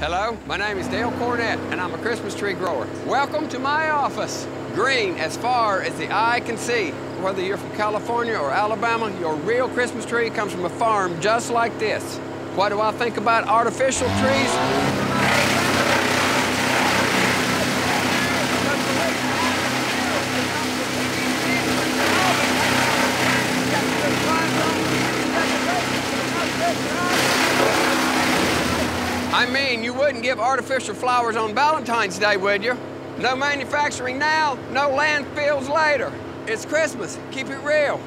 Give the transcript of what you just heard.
Hello, my name is Dale Cornett, and I'm a Christmas tree grower. Welcome to my office. Green as far as the eye can see. Whether you're from California or Alabama, your real Christmas tree comes from a farm just like this. What do I think about artificial trees? I mean, you wouldn't give artificial flowers on Valentine's Day, would you? No manufacturing now, no landfills later. It's Christmas. Keep it real.